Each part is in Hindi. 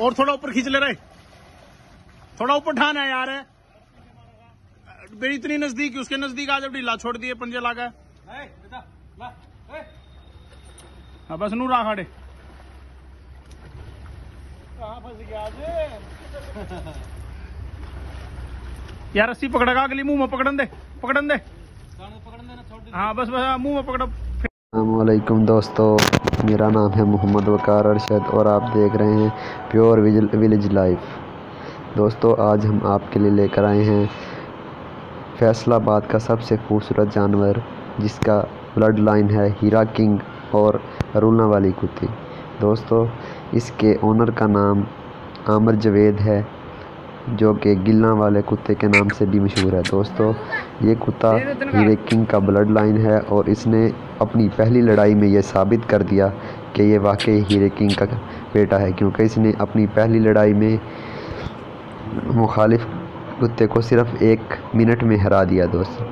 और थोड़ा ऊपर खींच ले रहे। थोड़ा ऊपर ठान है यार। मेरी इतनी नज़दीक उसके नज़दीक आ जब ढीला छोड़ दिए पंजे लागा हाँ बस नू रहा खड़े। यार रस्सी पकड़ेगा अगली मुँह में पकड़न दे पकड़न दे। हाँ बस बस हाँ, मुँह में पकड़ो। अल्लाम दोस्तों, मेरा नाम है मोहम्मद वकार अरशद और आप देख रहे हैं प्योर विलेज लाइफ। दोस्तों, आज हम आपके लिए लेकर आए हैं फैसलाबाद का सबसे खूबसूरत जानवर, जिसका ब्लड लाइन है हीरा किंग और अरुणा वाली कुत्ती। दोस्तों, इसके ओनर का नाम आमर जवेद है। जो कि गिल्ला वाले कुत्ते के नाम से भी मशहूर है। दोस्तों, ये कुत्ता हीरे किंग का ब्लड लाइन है और इसने अपनी पहली लड़ाई में ये साबित कर दिया कि ये वाकई हीरे किंग का बेटा है, क्योंकि इसने अपनी पहली लड़ाई में मुखालिफ कुत्ते को सिर्फ़ एक मिनट में हरा दिया। दोस्तों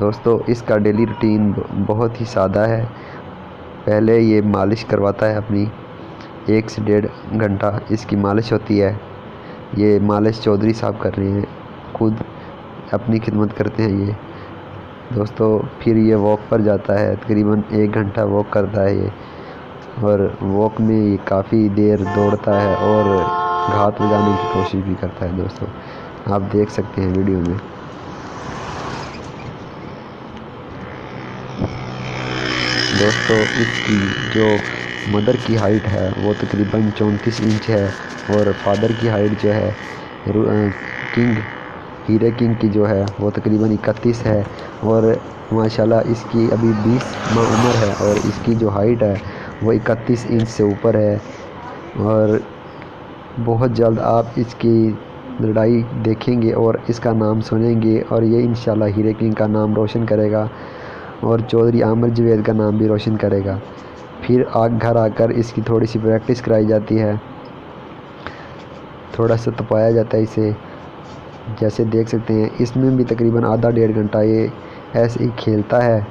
दोस्तों, इसका डेली रूटीन बहुत ही सादा है। पहले ये मालिश करवाता है अपनी एक से डेढ़ घंटा इसकी मालिश होती है। ये मालिश चौधरी साहब कर रहे हैं। खुद अपनी खिदमत करते हैं ये। दोस्तों, फिर ये वॉक पर जाता है। तकरीबन एक घंटा वॉक करता है ये। और वॉक में ये काफ़ी देर दौड़ता है और घात लगाने की कोशिश भी करता है दोस्तों। आप देख सकते हैं वीडियो में। दोस्तों, इसकी जो मदर की हाइट है, वो तकरीबन चौंतीस इंच है और फादर की हाइट जो है किंग, हीरे किंग की जो है, वो तकरीबन इकतीस है और माशाल्लाह इसकी अभी बीस माह उम्र है और इसकी जो हाइट है, वो इकतीस इंच से ऊपर है और बहुत जल्द आप इसकी लड़ाई देखेंगे और इसका नाम सुनेंगे और ये इन हीरे किंग का नाम रोशन करेगा और चौधरी आमिर जवेद का नाम भी रोशन करेगा। फिर आग घर आकर इसकी थोड़ी सी प्रैक्टिस कराई जाती है। थोड़ा सा तपाया जाता है इसे। जैसे देख सकते हैं, इसमें भी तकरीबन आधा डेढ़ घंटा ये ऐसे ही खेलता है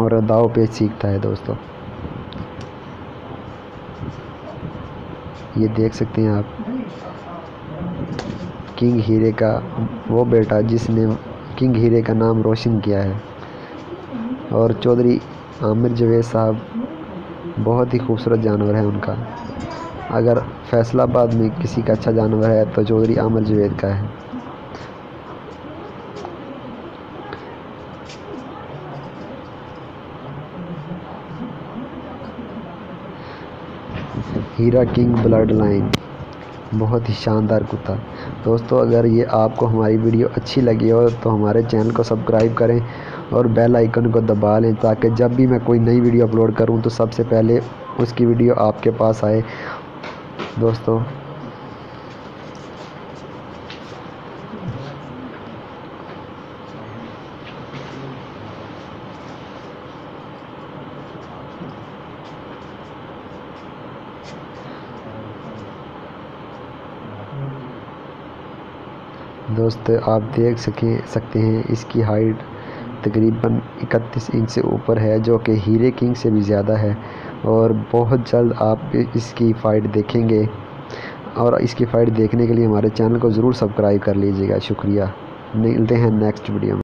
और दाव पे सीखता है दोस्तों। ये देख सकते हैं आप, किंग हीरे का वो बेटा जिसने किंग हीरे का नाम रोशन किया है। और चौधरी आमिर जवेद साहब बहुत ही खूबसूरत जानवर है उनका। अगर फैसलाबाद में किसी का अच्छा जानवर है तो चौधरी आमिर जवेद का है। हीरा किंग ब्लड लाइन, बहुत ही शानदार कुत्ता। दोस्तों, अगर ये आपको हमारी वीडियो अच्छी लगी हो तो हमारे चैनल को सब्सक्राइब करें और बेल आइकन को दबा लें ताकि जब भी मैं कोई नई वीडियो अपलोड करूँ तो सबसे पहले उसकी वीडियो आपके पास आए। दोस्तों। दोस्त, आप देख सके, सकते हैं इसकी हाइट तकरीबन 31 इंच से ऊपर है, जो कि हीरे किंग से भी ज़्यादा है। और बहुत जल्द आप इसकी फ़ाइट देखेंगे। और इसकी फ़ाइट देखने के लिए हमारे चैनल को ज़रूर सब्सक्राइब कर लीजिएगा। शुक्रिया। मिलते हैं नेक्स्ट वीडियो में।